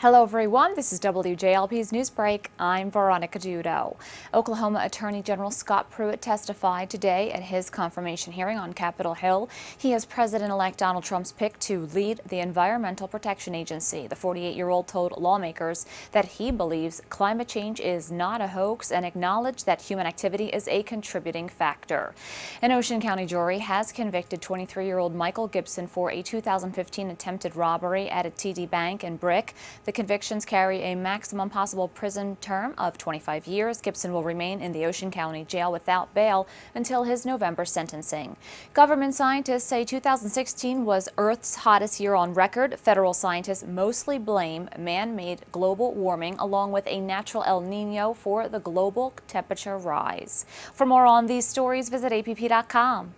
Hello everyone, this is WJLP's News Break. I'm Veronica Dudo. Oklahoma Attorney General Scott Pruitt testified today at his confirmation hearing on Capitol Hill. He is President-elect Donald Trump's pick to lead the Environmental Protection Agency. The 48-year-old told lawmakers that he believes climate change is not a hoax and acknowledged that human activity is a contributing factor. An Ocean County jury has convicted 23-year-old Michael Gibson for a 2015 attempted robbery at a TD Bank in Brick. The convictions carry a maximum possible prison term of 25 years. Gibson will remain in the Ocean County Jail without bail until his November sentencing. Government scientists say 2016 was Earth's hottest year on record. Federal scientists mostly blame man-made global warming along with a natural El Nino for the global temperature rise. For more on these stories, visit app.com.